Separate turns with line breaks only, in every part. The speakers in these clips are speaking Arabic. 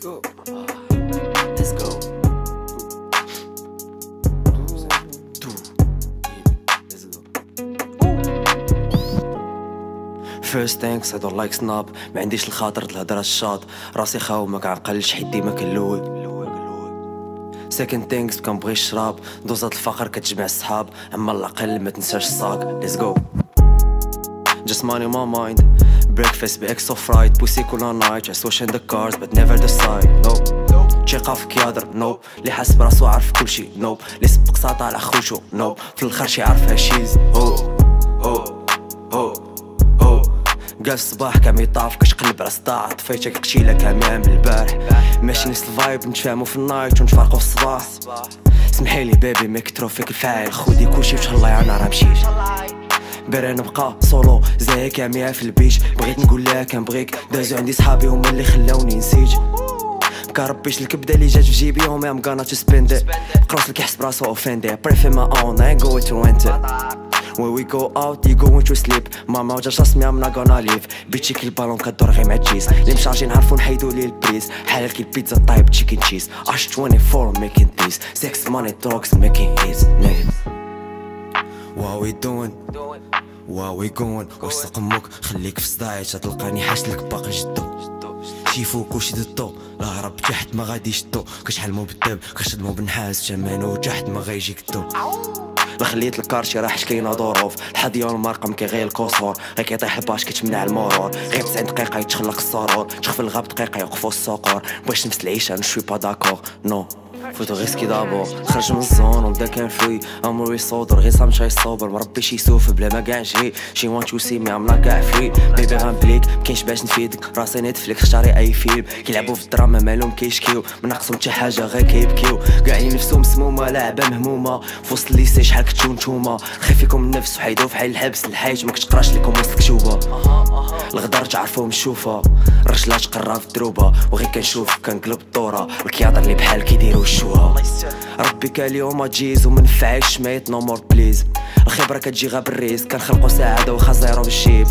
go. Let's go. Let's go. First thanks I don't like snob ما عنديش الخاطر الهضرة الشاط راسي خاو ما كنعقلش حيت ديما كنلوي Second things كنبغي الشراب دوزات الفقر كتجمع الصحاب أما العقل ما تنساش الصاك Let's go On my mind. Breakfast be extra fried. Pussy كل night. Just watching the cars but never decide No تشيقا في كيادر نو اللي حاس براسو عارف كلشي نو اللي سبق ساطع على خوشو نو في الآخر شي عارف هاشيز هو هو هو هو قال الصباح كام يطاف كتقلب على صداع طفيتك قتيلة كامام البارح ماشي نفس الفايب نتفاهمو في النايت ونتفارقو في الصباح سمحيلي بيبي ميكترو فيك الفاعل خودي كلشي الله يعنا راه مشيت بير نبقى سولو زيك يا ميا في البيش بغيت نقول لها كنبغيك دازو عندي صحابي هما اللي خلاوني نسيت كربيش الكبدة اللي جات في جيبي. هوم ام غانا تو سبيند قراص اللي كيحس براسو اوفندي بريفي ما اون اي جو تو انت When we go out, you going to sleep. ماما وجا رسمي I'm not gonna leave. كي البالون كدور غير مع تشيز اللي مشارجي نعرفو نحيدو ليه البريز حلال كي البيتزا طايب تشيكن تشيز اش 24 making this sex money drugs making hits Doing? What we going? وسط أمك خليك في صداعي تلقاني حاشلك باقي جدو. شي فوق وشي ضدو. لا هرب تحت ما غاديش دو كشحلمو بالدب كشدمو بالنحاس تمانو تحت ما غيجيك الدو لا خليت الكارشي راه حش كاينة ظروف. الحظ والمرقم كيغير الكسور غير كيطيح الباش كتمنع المرور. غير 90 دقيقة يتخلق السرور. تخف الغاب دقيقة يوقفوا السوقور بغيتش نفس العيشة نشوي با داكور نو فوتو غيسكي دابور. خرج من الزون وبدا كان فري امرو يصودر غير صام شاي صوبر مربي شي سوف بلا ما كاع نجري شي وان تو سي مي عملا كاع فري بيبي غنبليك مكاينش باش نفيدك. راسي نتفليكس اختاري أي فيلم. كيلعبوا في الدراما مالهم كيشكيو ما ناقصهم حتى حاجة غير كيبكيو كاع اللي نفسهم مسمومة لعبه مهمومة. في وسط الليسي شحال كتشو نتوما خايف فيكم النفس وحيدو في حال الحبس. الحيج ما كتقراش ليكم وسط الكتوبه الغدار تعرفوهم الشوفه الرجلات قرا في الدروبة. وغير كنشوف كنقلب الدورة. والكياطر اللي بحال كيديروا الشوها ربي كان اليوم جيز وما نفعش ميت نو مور بليز الخبرة كتجي غا بالريس كنخلقو سعادة واخا زيرو بالشيب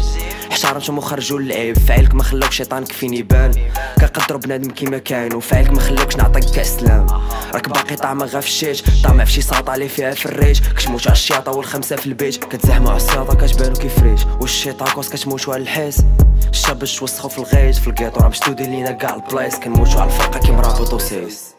احترمتهم وخرجوا اللعيب فعلك ما خلوك شيطانك فين يبان. كنقدروا بنادم كيما كان وفعلك ما خلوكش نعطيك كاس سلام. راك باقي طعمة غا في الشيش طامع في شي ساطا اللي فيها في الريش. كتموت على الشياطة والخمسة في البيت كتزحموا على السياطه كتبانو كيف ريش. والشيطاكوس كتموتوا على الحس الشاب توسخوا في الغيط في الكيطو راه مشدودين لينا كاع البلايص. كنموتوا على الفرقة كي مرابط وسيس